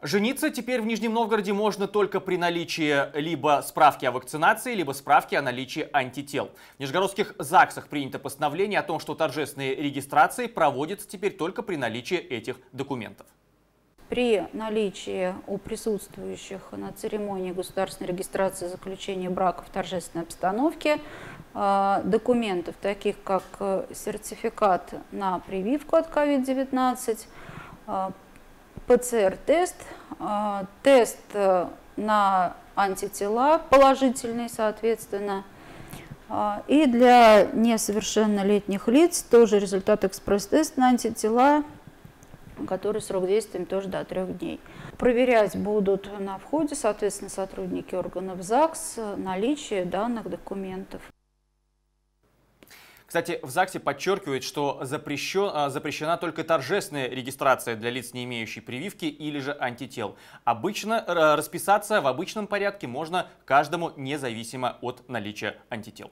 Жениться теперь в Нижнем Новгороде можно только при наличии либо справки о вакцинации, либо справки о наличии антител. В нижегородских ЗАГСах принято постановление о том, что торжественные регистрации проводятся теперь только при наличии этих документов. При наличии у присутствующих на церемонии государственной регистрации заключения брака в торжественной обстановке э, документов, таких как э, сертификат на прививку от COVID-19, ПЦР-тест, а, тест э, на антитела положительный, соответственно, а, и для несовершеннолетних лиц тоже результат экспресс-теста на антитела, который срок действия тоже до трех дней. Проверять будут на входе, соответственно, сотрудники органов ЗАГС наличие данных документов. Кстати, в ЗАГСе подчеркивают, что запрещен, а, запрещена только торжественная регистрация для лиц, не имеющих прививки или же антител. Обычно расписаться в обычном порядке можно каждому независимо от наличия антител.